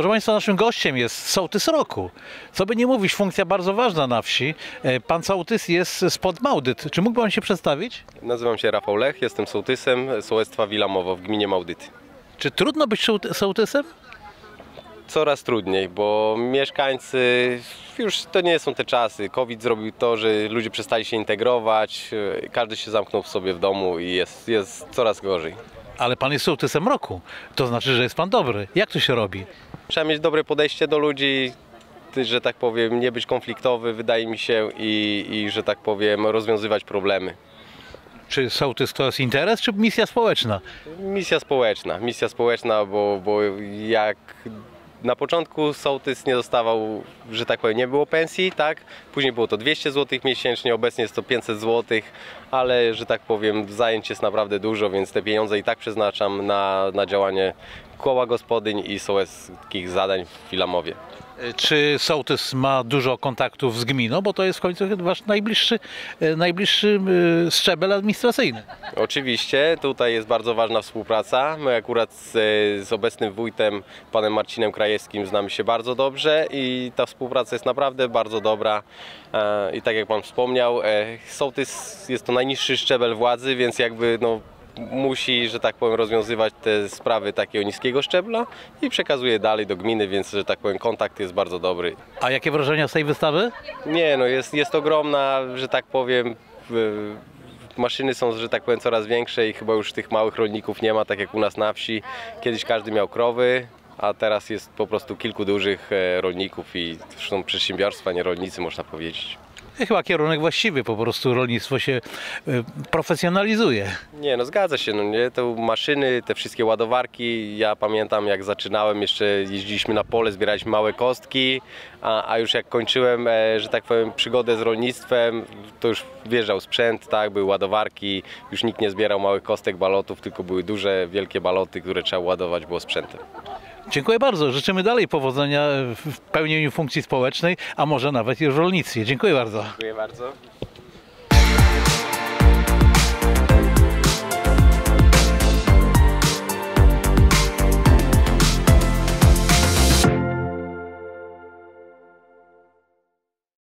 Proszę Państwa, naszym gościem jest sołtys roku. Co by nie mówić, funkcja bardzo ważna na wsi. E, Pan sołtys jest spod Małdyt. Czy mógłby Pan się przedstawić? Nazywam się Rafał Lech, jestem sołtysem sołectwa Wilamowo w gminie Małdyty. Czy trudno być sołty- sołtysem? Coraz trudniej, bo mieszkańcy już to nie są te czasy. COVID zrobił to, że ludzie przestali się integrować, e, każdy się zamknął w sobie w domu i jest, jest coraz gorzej. Ale Pan jest sołtysem roku. To znaczy, że jest Pan dobry. Jak to się robi? Trzeba mieć dobre podejście do ludzi, że tak powiem, nie być konfliktowy, wydaje mi się, i, i że tak powiem, rozwiązywać problemy. Czy sołtys to jest interes, czy misja społeczna? Misja społeczna, misja społeczna, bo, bo jak na początku sołtys nie dostawał, że tak powiem, nie było pensji, tak? Później było to 200 zł miesięcznie, obecnie jest to 500 zł, ale że tak powiem, zajęć jest naprawdę dużo, więc te pieniądze i tak przeznaczam na, na działanie koła gospodyń i sołeckich zadań w Filamowie. E, Czy sołtys ma dużo kontaktów z gminą? Bo to jest w końcu Wasz najbliższy, e, najbliższy e, szczebel administracyjny. Oczywiście, tutaj jest bardzo ważna współpraca. My akurat z, z obecnym wójtem, panem Marcinem Krajewskim, znamy się bardzo dobrze i ta współpraca jest naprawdę bardzo dobra. E, I tak jak pan wspomniał, e, sołtys jest to najniższy szczebel władzy, więc jakby no, musi, że tak powiem, rozwiązywać te sprawy takiego niskiego szczebla i przekazuje dalej do gminy, więc, że tak powiem, kontakt jest bardzo dobry. A jakie wrażenia z tej wystawy? Nie, no jest, jest ogromna, że tak powiem. Maszyny są, że tak powiem, coraz większe i chyba już tych małych rolników nie ma, tak jak u nas na wsi. Kiedyś każdy miał krowy, a teraz jest po prostu kilku dużych e, rolników i to są przedsiębiorstwa, nie rolnicy, można powiedzieć. Chyba kierunek właściwy, po prostu rolnictwo się e, profesjonalizuje. Nie, no zgadza się, no nie, te maszyny, te wszystkie ładowarki, ja pamiętam jak zaczynałem, jeszcze jeździliśmy na pole, zbieraliśmy małe kostki, a, a już jak kończyłem, e, że tak powiem, przygodę z rolnictwem, to już wjeżdżał sprzęt, tak, były ładowarki, już nikt nie zbierał małych kostek, balotów, tylko były duże, wielkie baloty, które trzeba ładować było sprzętem. Dziękuję bardzo. Życzymy dalej powodzenia w pełnieniu funkcji społecznej, a może nawet i w rolnictwie. Dziękuję bardzo. Dziękuję bardzo.